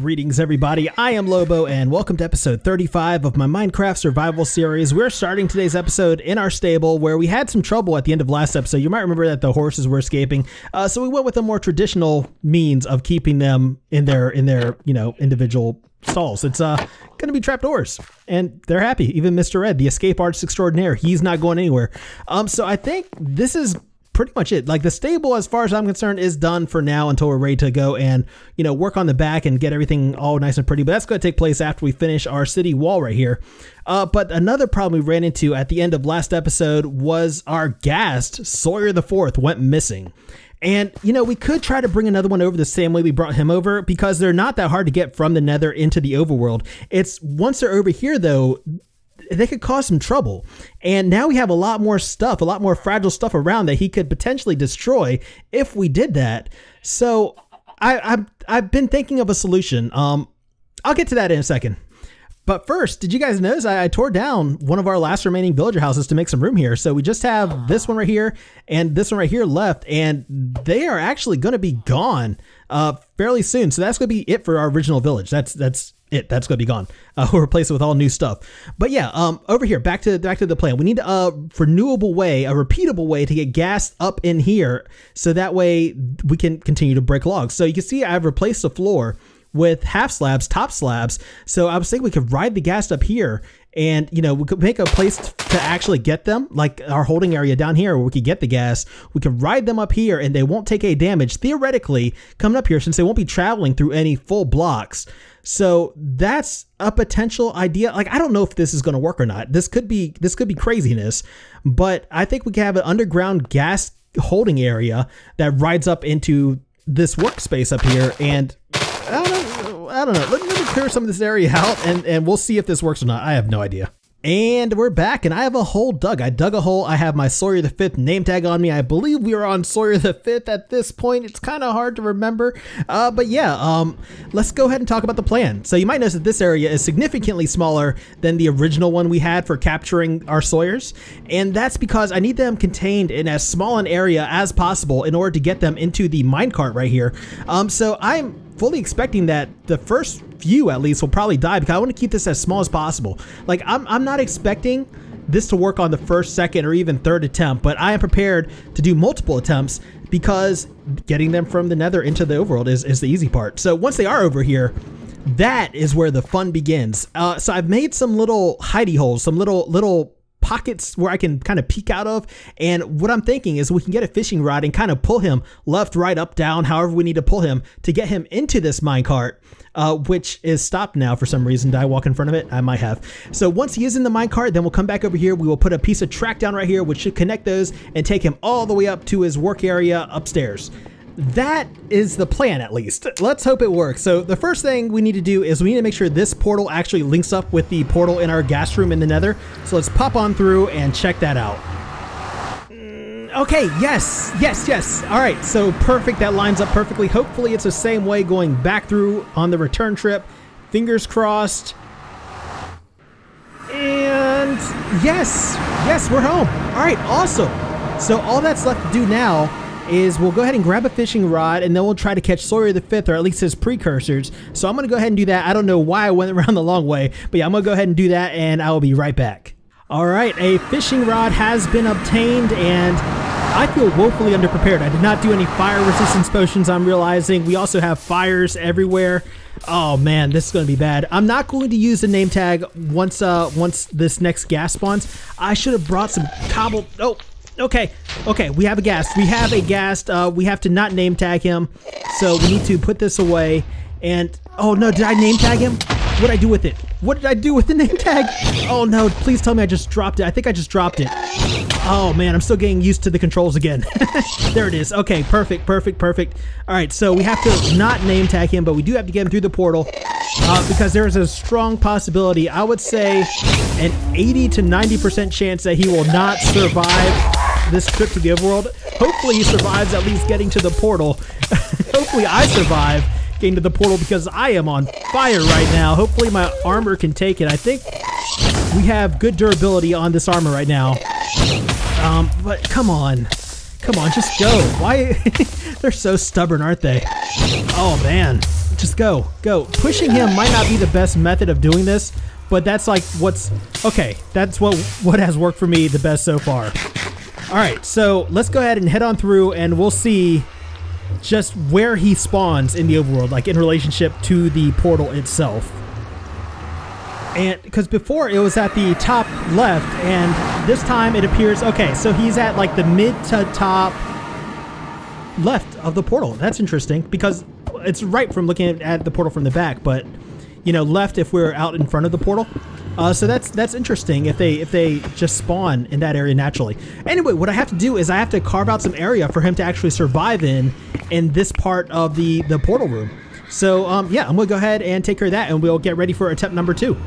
Greetings, everybody. I am Lobo, and welcome to episode 35 of my Minecraft survival series. We're starting today's episode in our stable where we had some trouble at the end of last episode. You might remember that the horses were escaping, uh, so we went with a more traditional means of keeping them in their in their you know individual stalls. It's uh going to be trapdoors, and they're happy. Even Mr. Red, the escape artist extraordinaire, he's not going anywhere. Um, so I think this is pretty much it. Like the stable, as far as I'm concerned, is done for now until we're ready to go and you know work on the back and get everything all nice and pretty. But that's going to take place after we finish our city wall right here. Uh, but another problem we ran into at the end of last episode was our ghast Sawyer the Fourth went missing. And, you know, we could try to bring another one over the same way we brought him over because they're not that hard to get from the nether into the overworld. It's once they're over here, though, they could cause some trouble. And now we have a lot more stuff, a lot more fragile stuff around that he could potentially destroy if we did that. So I, I've, I've been thinking of a solution. Um, I'll get to that in a second. But first, did you guys notice I, I, tore down one of our last remaining villager houses to make some room here? So we just have this one right here and this one right here left, and they are actually going to be gone uh, fairly soon. So that's going to be it for our original village. That's that's it. That's going to be gone. Uh, we'll replace it with all new stuff. But yeah, um, over here, back to back to the plan. We need a renewable way, a repeatable way to get ghast up in here, so that way we can continue to break logs. So you can see I've replaced the floor with half slabs, top slabs. So I was thinking we could ride the ghast up here and you know we could make a place to actually get them like our holding area down here where we could get the ghast. We could ride them up here and they won't take any damage. Theoretically coming up here since they won't be traveling through any full blocks. So that's a potential idea. Like i don't know if this is going to work or not. This could be this could be craziness but i think we could have an underground ghast holding area that rides up into this workspace up here and I don't know. I don't know. Let, let me clear some of this area out, and, and we'll see if this works or not. I have no idea. And we're back, and I have a hole dug. I dug a hole. I have my Sawyer the Fifth name tag on me. I believe we are on Sawyer the Fifth at this point. It's kind of hard to remember, uh, but yeah. Um, let's go ahead and talk about the plan. So you might notice that this area is significantly smaller than the original one we had for capturing our Sawyers, and that's because I need them contained in as small an area as possible in order to get them into the minecart right here. Um, so I'm fully expecting that the first few at least will probably die because I want to keep this as small as possible. Like I'm, I'm not expecting this to work on the first, second, or even third attempt, but I am prepared to do multiple attempts because getting them from the nether into the overworld is, is the easy part. So once they are over here, that is where the fun begins. Uh, so I've made some little hidey holes, some little little pockets where I can kind of peek out of. And what I'm thinking is we can get a fishing rod and kind of pull him left, right, up, down, however we need to pull him to get him into this minecart, uh, which is stopped now for some reason. Did I walk in front of it? I might have. So once he is in the minecart, then we'll come back over here. We will put a piece of track down right here, which should connect those and take him all the way up to his work area upstairs that is the plan at least. Let's hope it works. So the first thing we need to do is we need to make sure this portal actually links up with the portal in our ghast room in the nether. So let's pop on through and check that out. Mm, okay, yes, yes, yes. All right, so perfect. That lines up perfectly. Hopefully it's the same way going back through on the return trip. Fingers crossed. And yes, yes, we're home. All right, awesome. So all that's left to do now is we'll go ahead and grab a fishing rod and then we'll try to catch Sawyer the Fifth or at least his precursors. So I'm going to go ahead and do that. I don't know why I went around the long way, but yeah, I'm going to go ahead and do that and I will be right back. All right, a fishing rod has been obtained and I feel woefully underprepared. I did not do any fire resistance potions, I'm realizing. We also have fires everywhere. Oh man, this is to be bad. I'm not going to use the name tag once uh once this next ghast spawns. I should have brought some cobble. Oh, Okay, okay, we have a ghast. We have a ghast. Uh, we have to not name tag him, so we need to put this away. And oh no, did I name tag him? What did I do with it? What did I do with the name tag? Oh no, please tell me I just dropped it. I think I just dropped it. Oh man, I'm still getting used to the controls again. there it is. Okay, perfect, perfect, perfect. All right, so we have to not name tag him, but we do have to get him through the portal uh, because there is a strong possibility, I would say an 80 to 90% chance that he will not survive this trip to the overworld. Hopefully he survives at least getting to the portal. Hopefully I survive getting to the portal because I am on fire right now. Hopefully my armor can take it. I think we have good durability on this armor right now. Um, but come on. Come on, just go. Why? They're so stubborn, aren't they? Oh, man. Just go, go. Pushing him might not be the best method of doing this, but that's like what's okay. That's what what has worked for me the best so far. All right, so let's go ahead and head on through, and we'll see just where he spawns in the overworld, like in relationship to the portal itself. And because before it was at the top left, and this time it appears okay. So he's at like the mid to top left of the portal. That's interesting because it's right from looking at the portal from the back, but you know, left if we're out in front of the portal. Uh, so that's that's interesting if they if they just spawn in that area naturally. Anyway, what I have to do is I have to carve out some area for him to actually survive in in this part of the the portal room. So um, yeah, I'm gonna go ahead and take care of that, and we'll get ready for attempt number two.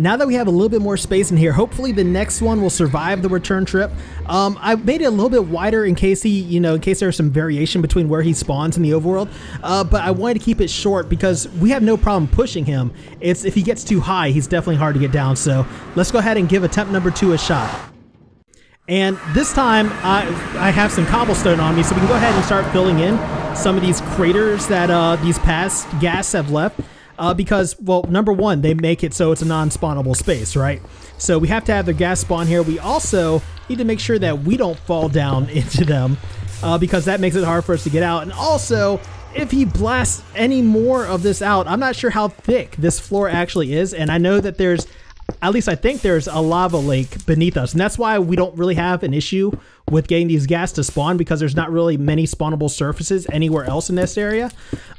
Now that we have a little bit more space in here, hopefully the next one will survive the return trip. Um, I made it a little bit wider in case he, you know, in case there's some variation between where he spawns in the overworld. Uh, but I wanted to keep it short because we have no problem pushing him. It's if he gets too high, he's definitely hard to get down. So let's go ahead and give attempt number two a shot. And this time I, I have some cobblestone on me, so we can go ahead and start filling in some of these craters that uh, these past ghasts have left uh, because, well, number one, they make it so it's a non-spawnable space, right? So we have to have the ghast spawn here. We also need to make sure that we don't fall down into them uh, because that makes it hard for us to get out. And also, if he blasts any more of this out, I'm not sure how thick this floor actually is. And I know that there's at least I think there's a lava lake beneath us. And that's why we don't really have an issue with getting these ghast to spawn because there's not really many spawnable surfaces anywhere else in this area.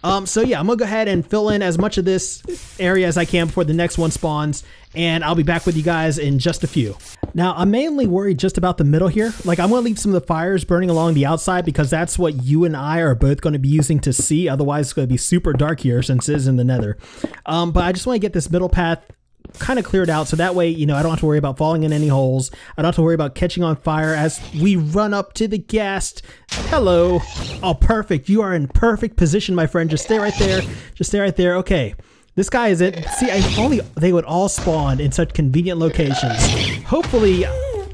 Um, so yeah, I'm gonna go ahead and fill in as much of this area as I can before the next one spawns. And I'll be back with you guys in just a few. Now, I'm mainly worried just about the middle here. Like, I'm going to leave some of the fires burning along the outside because that's what you and I are both going to be using to see. Otherwise, it's going to be super dark here since it is in the nether. Um, but I just want to get this middle path kind of cleared out so that way you know I don't have to worry about falling in any holes. I don't have to worry about catching on fire as we run up to the ghast. Hello. Oh perfect. You are in perfect position my friend. Just stay right there. Just stay right there. Okay. This guy is it. See if only they would all spawn in such convenient locations. Hopefully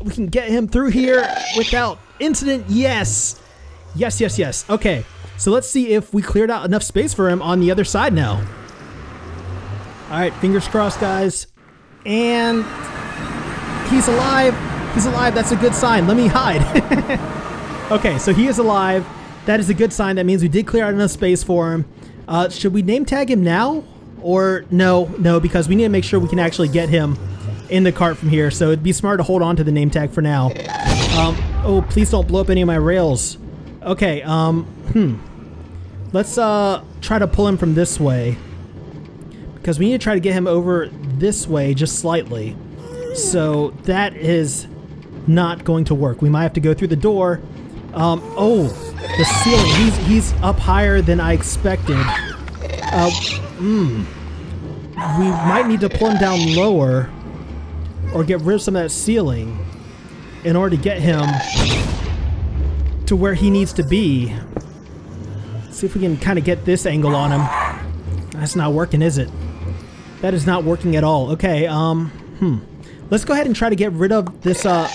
we can get him through here without incident. Yes. Yes yes yes. Okay. So let's see if we cleared out enough space for him on the other side now all right, fingers crossed, guys. And he's alive. He's alive. That's a good sign. Let me hide. okay, so he is alive. That is a good sign. That means we did clear out enough space for him. Uh, should we name tag him now? Or no, no, because we need to make sure we can actually get him in the cart from here. So it'd be smart to hold on to the name tag for now. Um, oh, please don't blow up any of my rails. Okay, um, hmm. Let's uh, try to pull him from this way because we need to try to get him over this way just slightly. So that is not going to work. We might have to go through the door. Um, oh, the ceiling. He's, he's up higher than I expected. Uh, mm, we might need to pull him down lower or get rid of some of that ceiling in order to get him to where he needs to be. See if we can kind of get this angle on him. That's not working, is it? That is not working at all. Okay, um, hmm. Let's go ahead and try to get rid of this, uh,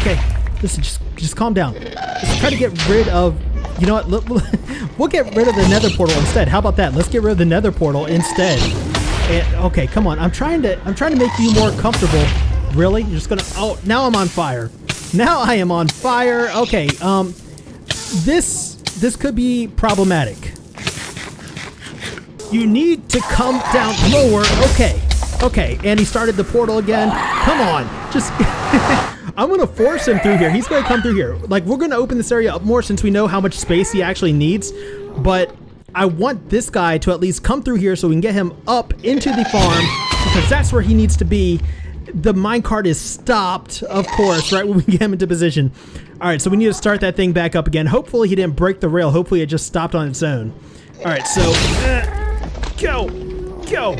okay. Listen, just, just calm down. Let's try to get rid of, you know what, we'll get rid of the nether portal instead. How about that? Let's get rid of the nether portal instead. And, okay, come on. I'm trying to, I'm trying to make you more comfortable. Really? You're just gonna, oh, now I'm on fire. Now I am on fire. Okay, um, this, this could be problematic. You need to come down lower. Okay. Okay. And he started the portal again. Come on. Just... I'm going to force him through here. He's going to come through here. Like, we're going to open this area up more since we know how much space he actually needs. But I want this guy to at least come through here so we can get him up into the farm because that's where he needs to be. The minecart is stopped, of course, right when we get him into position. All right, so we need to start that thing back up again. Hopefully he didn't break the rail. Hopefully it just stopped on its own. All right, so... Uh, Go! Go!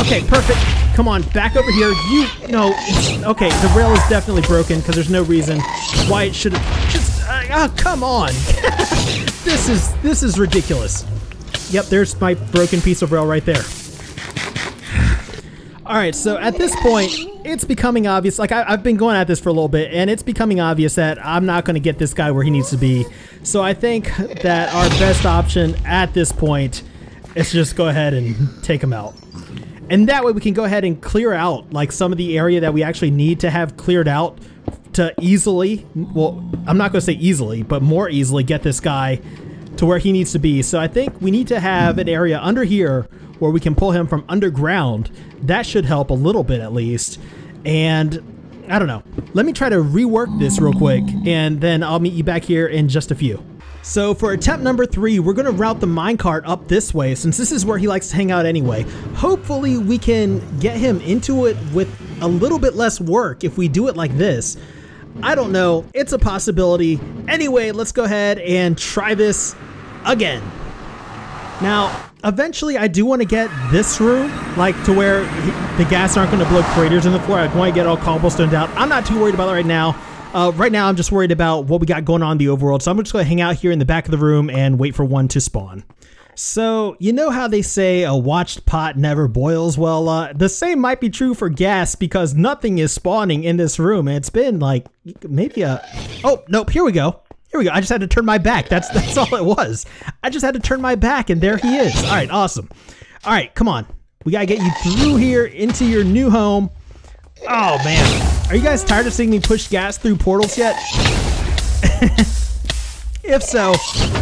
Okay, perfect. Come on, back over here. You, no, okay, the rail is definitely broken because there's no reason why it should have just, uh, oh, come on. this is, this is ridiculous. Yep, there's my broken piece of rail right there. Alright, so at this point, it's becoming obvious, like I, have been going at this for a little bit, and it's becoming obvious that I'm not going to get this guy where he needs to be. So I think that our best option at this point is just go ahead and take them out. And that way we can go ahead and clear out like some of the area that we actually need to have cleared out to easily, well, I'm not going to say easily, but more easily get this guy to where he needs to be. So I think we need to have an area under here where we can pull him from underground. That should help a little bit at least. And I don't know. Let me try to rework this real quick and then I'll meet you back here in just a few. So for attempt number three, we're gonna route the minecart up this way since this is where he likes to hang out anyway. Hopefully we can get him into it with a little bit less work if we do it like this. I don't know, it's a possibility. Anyway, let's go ahead and try this again. Now, eventually I do want to get this room, like to where the ghast aren't to blow craters in the floor. I want to get all cobblestoned out. I'm not too worried about it right now. Uh, right now, I'm just worried about what we got going on in the overworld. So I'm just going to hang out here in the back of the room and wait for one to spawn. So, you know how they say a watched pot never boils? Well, uh, the same might be true for ghast because nothing is spawning in this room. It's been like maybe a. Oh, nope, here we go. Here we go. I just had to turn my back. That's that's all it was. I just had to turn my back and there he is. All right, awesome. All right, come on. We got to get you through here into your new home. Oh, man. Are you guys tired of seeing me push ghast through portals yet? if so,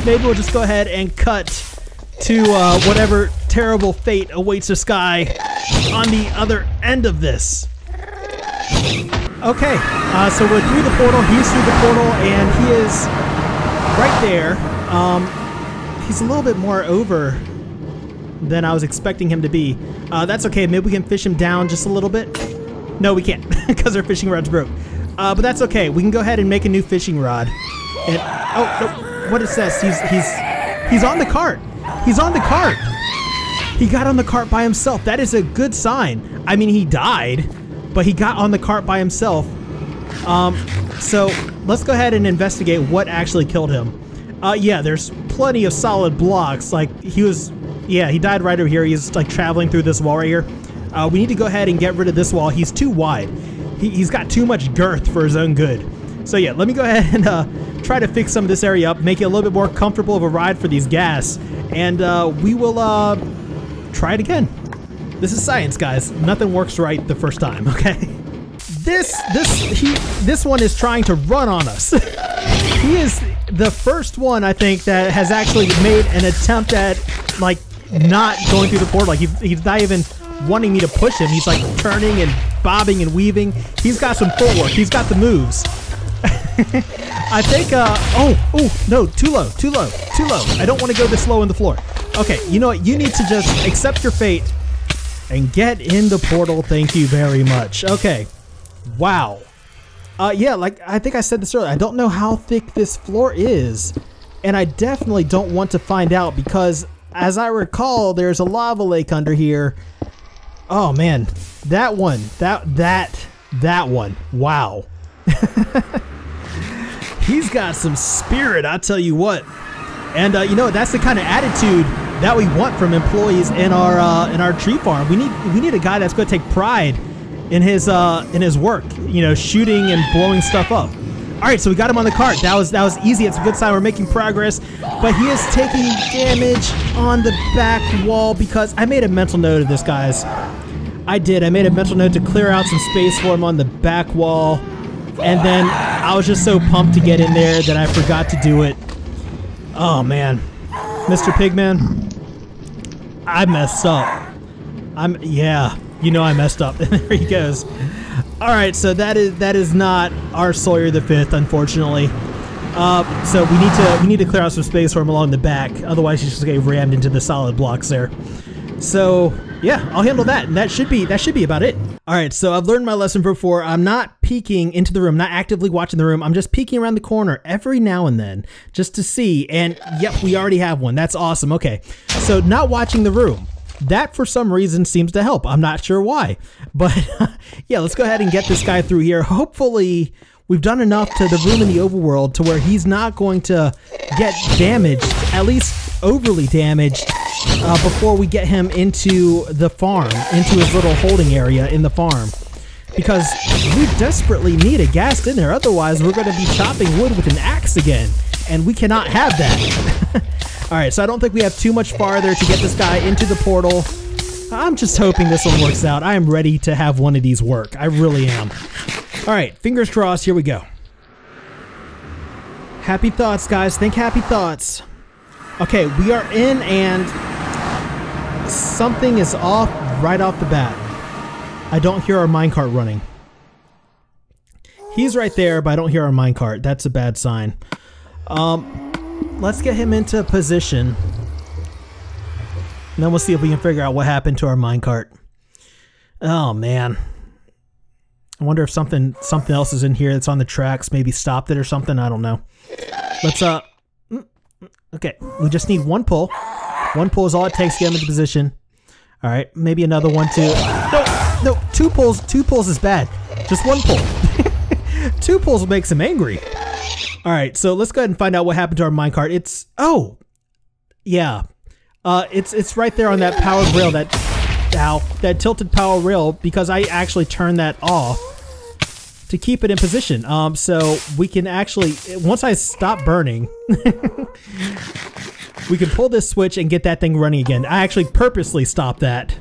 maybe we'll just go ahead and cut to uh, whatever terrible fate awaits this guy on the other end of this. Okay, uh, so we're through the portal. He's through the portal, and he is right there. Um, he's a little bit more over than I was expecting him to be. Uh, that's okay. Maybe we can fish him down just a little bit. No, we can't because our fishing rod's broke. Uh, but that's okay. We can go ahead and make a new fishing rod. And oh no, what it says? He's he's he's on the cart. He's on the cart. He got on the cart by himself. That is a good sign. I mean, he died, but he got on the cart by himself. Um, so let's go ahead and investigate what actually killed him. Uh, yeah, there's plenty of solid blocks. Like he was, yeah, he died right over here. He's like traveling through this wall right here. Uh, we need to go ahead and get rid of this wall. He's too wide. He, he's got too much girth for his own good. So yeah, let me go ahead and uh, try to fix some of this area up, make it a little bit more comfortable of a ride for these ghast, and uh, we will uh, try it again. This is science, guys. Nothing works right the first time, okay? This, this, he, this one is trying to run on us. he is the first one, I think, that has actually made an attempt at, like, not going through the portal. Like, he, he's not even wanting me to push him. He's, like, turning and bobbing and weaving. He's got some footwork. He's got the moves. I think, uh, oh, oh, no, too low, too low, too low. I don't want to go this low in the floor. Okay, you know what? You need to just accept your fate and get in the portal. Thank you very much. Okay. Wow. Uh, yeah, like I think I said this earlier. I don't know how thick this floor is, and I definitely don't want to find out because, as I recall, there's a lava lake under here. Oh man, that one, that that that one. Wow. He's got some spirit, I tell you what. And uh, you know that's the kind of attitude that we want from employees in our uh, in our tree farm. We need we need a guy that's going to take pride in his uh, in his work. You know, shooting and blowing stuff up. All right, so we got him on the cart. That was that was easy. It's a good sign. We're making progress. But he is taking damage on the back wall because I made a mental note of this, guys. I did. I made a mental note to clear out some space for him on the back wall. And then I was just so pumped to get in there that I forgot to do it. Oh man. Mr. Pigman, I messed up. I'm yeah, you know I messed up. There he goes. All right, so that is that is not our Sawyer the Fifth, unfortunately. Uh, so we need to we need to clear out some space for him along the back. Otherwise, he's just gonna rammed into the solid blocks there. So yeah, I'll handle that, and that should be that should be about it. All right, so I've learned my lesson before. I'm not peeking into the room, not actively watching the room. I'm just peeking around the corner every now and then just to see. And yep, we already have one. That's awesome. Okay, so not watching the room. That for some reason seems to help. I'm not sure why, but yeah, let's go ahead and get this guy through here. Hopefully, we've done enough to the room in the overworld to where he's not going to get damaged, at least overly damaged, uh, before we get him into the farm, into his little holding area in the farm. Because we desperately need a ghast in there, otherwise we're going to be chopping wood with an axe again, and we cannot have that. All right, so I don't think we have too much farther to get this guy into the portal. I'm just hoping this one works out. I am ready to have one of these work. I really am. All right, fingers crossed. Here we go. Happy thoughts, guys. Think happy thoughts. Okay, we are in and something is off right off the bat. I don't hear our minecart running. He's right there, but I don't hear our minecart. That's a bad sign. Um, let's get him into position. And then we'll see if we can figure out what happened to our minecart. Oh man. I wonder if something something else is in here that's on the tracks, maybe stopped it or something. I don't know. Let's uh mm, Okay, we just need one pull. One pull is all it takes to get him into position. Alright, maybe another one too. No, no, two pulls two pulls is bad. Just one pull. two pulls makes him angry. Alright, so let's go ahead and find out what happened to our minecart. It's oh yeah. Uh, it's it's right there on that powered rail that ow, that tilted power rail because I actually turned that off to keep it in position. Um, so we can actually once I stop burning, we can pull this switch and get that thing running again. I actually purposely stopped that.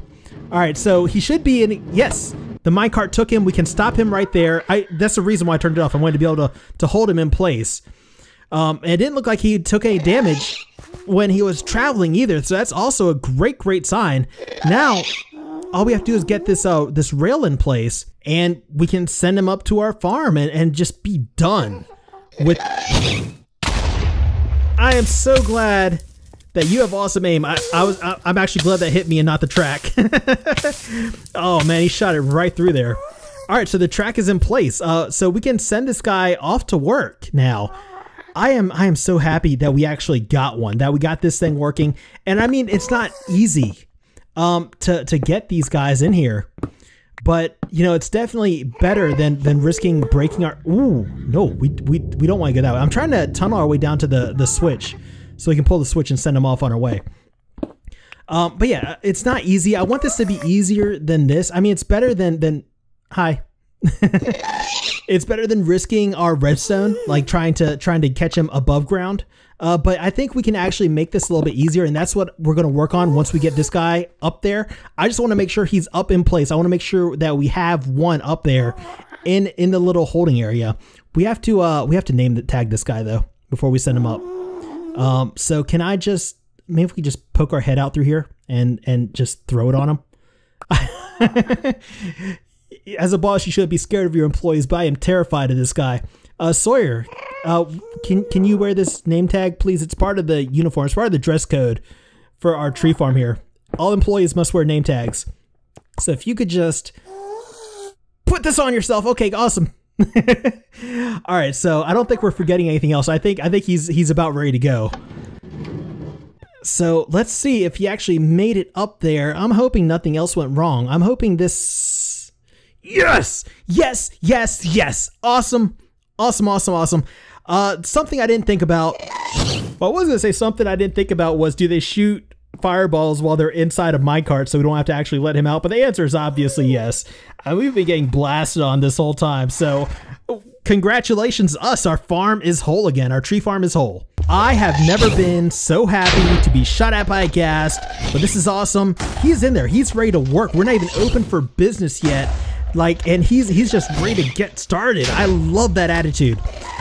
All right, so he should be in. Yes, the minecart took him. We can stop him right there. I that's the reason why I turned it off. I wanted to be able to to hold him in place. Um, it didn't look like he took any damage when he was traveling either. So that's also a great, great sign. Now, all we have to do is get this uh this rail in place, and we can send him up to our farm and, and just be done with. I am so glad that you have awesome aim. I, I was I, I'm actually glad that hit me and not the track. oh man, he shot it right through there. All right, so the track is in place. Uh, so we can send this guy off to work now. I am I am so happy that we actually got one, that we got this thing working. And I mean, it's not easy um, to to get these guys in here, but you know, it's definitely better than than risking breaking our. Ooh, no, we we we don't want to go that way. I'm trying to tunnel our way down to the the switch, so we can pull the switch and send them off on our way. Um, but yeah, it's not easy. I want this to be easier than this. I mean, it's better than than. Hi. it's better than risking our redstone, like trying to trying to catch him above ground. Uh, but I think we can actually make this a little bit easier, and that's what we're going to work on once we get this guy up there. I just want to make sure he's up in place. I want to make sure that we have one up there in in the little holding area. We have to uh we have to name the tag this guy though before we send him up. Um, so can I just maybe we just poke our head out through here and and just throw it on him? as a boss, you should be scared of your employees, but I am terrified of this guy. Uh, Sawyer, uh, can can you wear this name tag, please? It's part of the uniform. It's part of the dress code for our tree farm here. All employees must wear name tags. So if you could just put this on yourself, okay, awesome. All right, so I don't think we're forgetting anything else. I think I think he's he's about ready to go. So let's see if he actually made it up there. I'm hoping nothing else went wrong. I'm hoping this Yes, yes, yes, yes. Awesome, awesome, awesome, awesome. Uh, something I didn't think about. Well, I was gonna say something I didn't think about was do they shoot fireballs while they're inside of minecart so we don't have to actually let him out? But the answer is obviously yes. Uh, we've been getting blasted on this whole time. So, congratulations, us. Our farm is whole again. Our tree farm is whole. I have never been so happy to be shot at by a ghast, but this is awesome. He's in there. He's ready to work. We're not even open for business yet like, and he's he's just ready to get started. I love that attitude.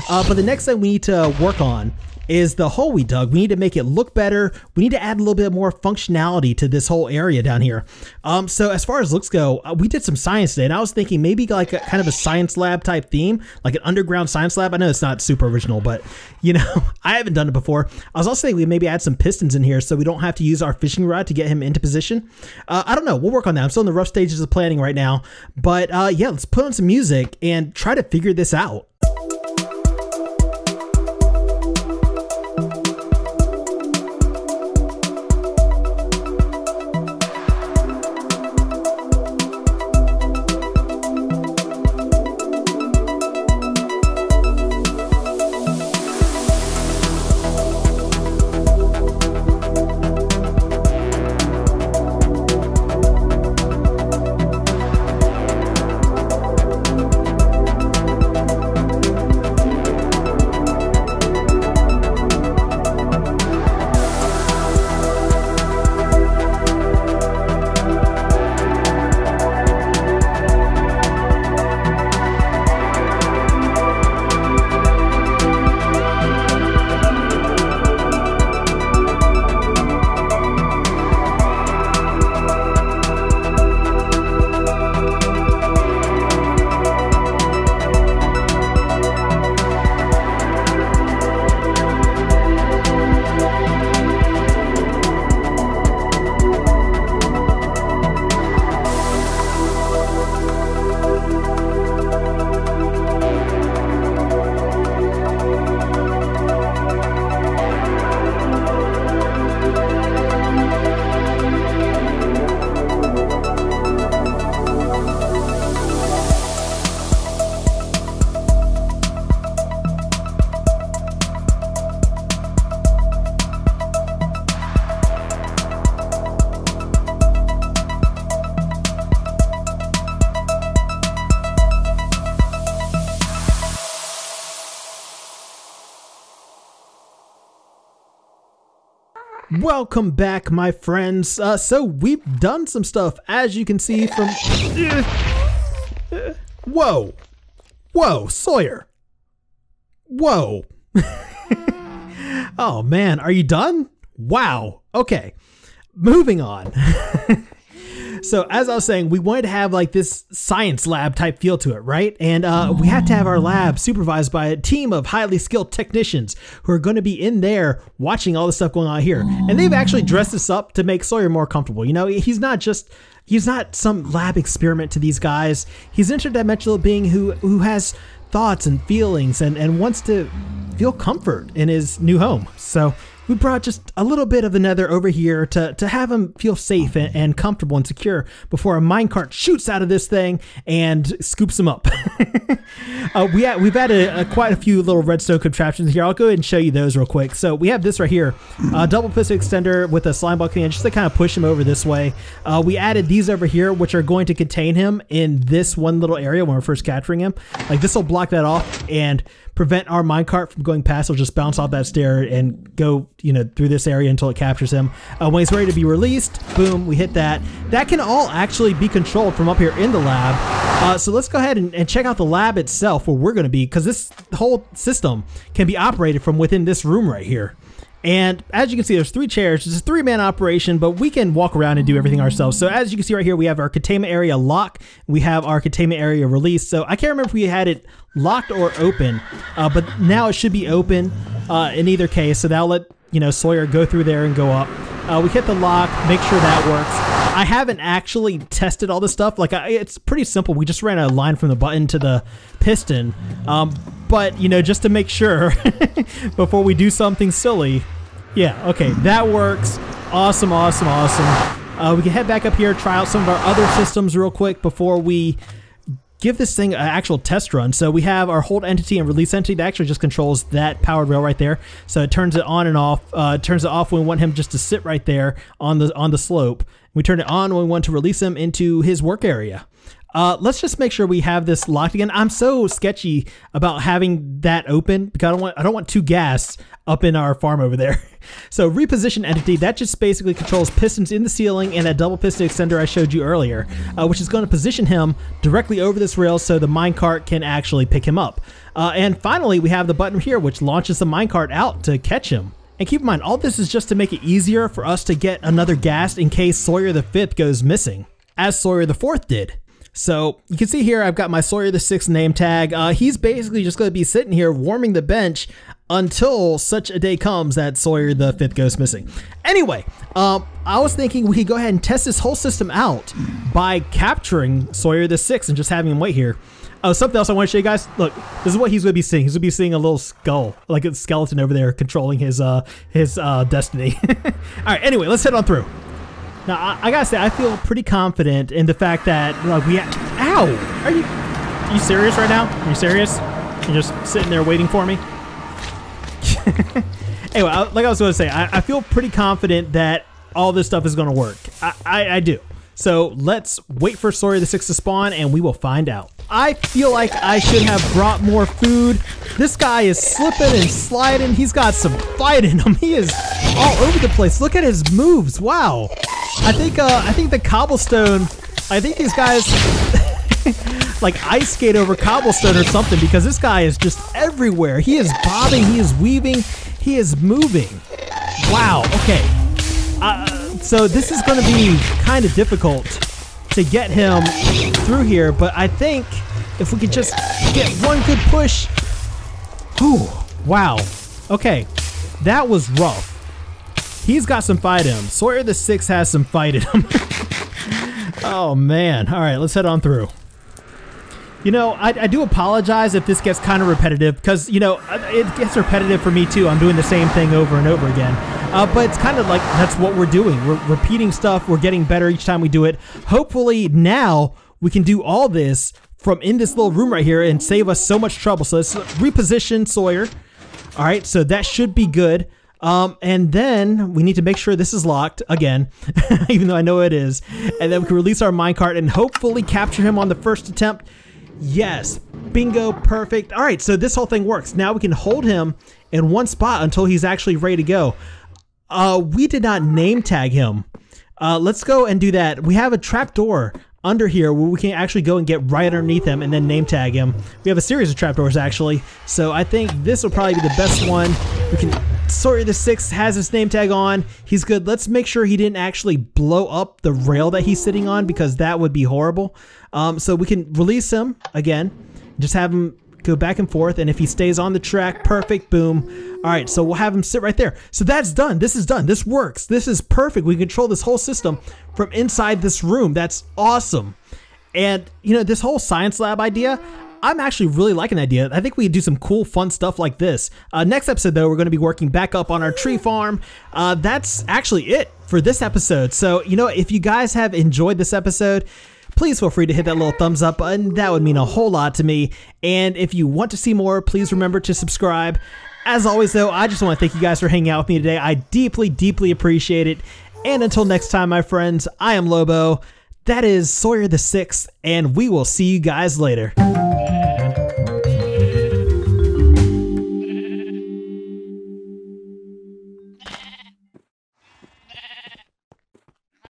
Uh, but the next thing we need to work on is the hole we dug. We need to make it look better. We need to add a little bit more functionality to this whole area down here. Um, so as far as looks go, uh, we did some science today, and I was thinking maybe like a kind of a science lab type theme, like an underground science lab. I know it's not super original, but you know, I haven't done it before. I was also thinking we maybe add some pistons in here so we don't have to use our fishing rod to get him into position. Uh, I don't know. We'll work on that. I'm still in the rough stages of planning right now, but uh, yeah, let's put on some music and try to figure this out. Welcome back, my friends. Uh, so we've done some stuff, as you can see from. Whoa, whoa, Sawyer. Whoa. oh man, are you done? Wow. Okay, moving on. So as I was saying, we wanted to have like this science lab type feel to it, right? And uh, we had to have our lab supervised by a team of highly skilled technicians who are going to be in there watching all the stuff going on here. And they've actually dressed this up to make Sawyer more comfortable. You know, he's not just he's not some lab experiment to these guys. He's an interdimensional being who who has thoughts and feelings and, and wants to feel comfort in his new home. So we brought just a little bit of the nether over here to, to have him feel safe and, and comfortable and secure before a minecart shoots out of this thing and scoops him up. uh, we have, we've added a, quite a few little redstone contraptions here. I'll go ahead and show you those real quick. So we have this right here, a double piston extender with a slime ball can just to kind of push him over this way. Uh, we added these over here, which are going to contain him in this one little area when we're first capturing him. Like this will block that off and prevent our minecart from going past. It'll just bounce off that stair and go, you know, through this area until it captures him. Uh, when he's ready to be released, boom, we hit that. That can all actually be controlled from up here in the lab. Uh, so let's go ahead and, and, check out the lab itself where we're going to be because this whole system can be operated from within this room right here. And as you can see, there's three chairs. It's a three-man operation, but we can walk around and do everything ourselves. So as you can see right here, we have our containment area lock. We have our containment area release. So I can't remember if we had it locked or open, uh, but now it should be open uh, in either case. So that'll let you know Sawyer go through there and go up. Uh, we hit the lock, make sure that works. I haven't actually tested all this stuff. Like I, it's pretty simple. We just ran a line from the button to the piston. Um, but you know, just to make sure before we do something silly, yeah, okay, that works. Awesome, awesome, awesome. Uh, we can head back up here, try out some of our other systems real quick before we give this thing an actual test run. So we have our hold entity and release entity that actually just controls that powered rail right there. So it turns it on and off. Uh, turns it off when we want him just to sit right there on the on the slope. We turn it on when we want to release him into his work area. Uh, let's just make sure we have this locked again. I'm so sketchy about having that open because I don't want I don't want two ghast up in our farm over there. So reposition entity, that just basically controls pistons in the ceiling and that double piston extender I showed you earlier, uh, which is going to position him directly over this rail so the minecart can actually pick him up. Uh, and finally, we have the button here which launches the minecart out to catch him. And keep in mind, all this is just to make it easier for us to get another ghast in case Sawyer the 5th goes missing, as Sawyer the 4th did. So you can see here I've got my Sawyer the Sixth name tag. Uh, he's basically just going to be sitting here warming the bench until such a day comes that Sawyer the Fifth goes missing. Anyway, um, I was thinking we could go ahead and test this whole system out by capturing Sawyer the Sixth and just having him wait here. Oh, something else I want to show you guys. Look, this is what he's going to be seeing. He's going to be seeing a little skull, like a skeleton over there controlling his uh, his uh, destiny. All right. Anyway, let's head on through. Now, I, I, gotta say, I feel pretty confident in the fact that, like, we. Ow! Are you. Are you serious right now? Are you serious? You're just sitting there waiting for me? anyway, like I was to say, I, I, feel pretty confident that all this stuff is to work. I, I, I, do. So let's wait for Sawyer the Six to spawn, and we will find out. I feel like I should have brought more food. This guy is slipping and sliding. He's got some fight in him. He is all over the place. Look at his moves. Wow. I think uh, I think the cobblestone. I think these guys like ice skate over cobblestone or something because this guy is just everywhere. He is bobbing. He is weaving. He is moving. Wow. Okay. Uh, so this is going to be kind of difficult to get him through here, but I think if we could just get one good push. Whew. Wow. Okay. That was rough. He's got some fight in him. Sawyer the Six has some fight in him. oh man. All right, let's head on through. You know, I, I, do apologize if this gets kind of repetitive because, you know, it gets repetitive for me too. I'm doing the same thing over and over again. Uh, but it's kind of like that's what we're doing. We're repeating stuff. We're getting better each time we do it. Hopefully now we can do all this from in this little room right here and save us so much trouble. So let's reposition Sawyer. All right, so that should be good. Um, and then we need to make sure this is locked again, even though I know it is. And then we can release our minecart and hopefully capture him on the first attempt. Yes, bingo, perfect. All right, so this whole thing works. Now we can hold him in one spot until he's actually ready to go. Uh, we did not name tag him. Uh, let's go and do that. We have a trapdoor under here where we can actually go and get right underneath him and then name tag him. We have a series of trapdoors actually, so I think this will probably be the best one. We can Sawyer the Sixth has his name tag on. He's good. Let's make sure he didn't actually blow up the rail that he's sitting on because that would be horrible. Um, so we can release him again. Just have him go back and forth. And if he stays on the track, perfect, boom. All right, so we'll have him sit right there. So that's done. This is done. This works. This is perfect. We control this whole system from inside this room. That's awesome. And, you know, this whole science lab idea, I'm actually really liking the idea. I think we could do some cool, fun stuff like this. Uh, next episode, though, we're going to be working back up on our tree farm. Uh, that's actually it for this episode. So, you know, if you guys have enjoyed this episode, please feel free to hit that little thumbs up button. That would mean a whole lot to me. And if you want to see more, please remember to subscribe. As always, though, I just want to thank you guys for hanging out with me today. I deeply, deeply appreciate it. And until next time, my friends, I am Lobo. That is Sawyer the Sixth, and we will see you guys later.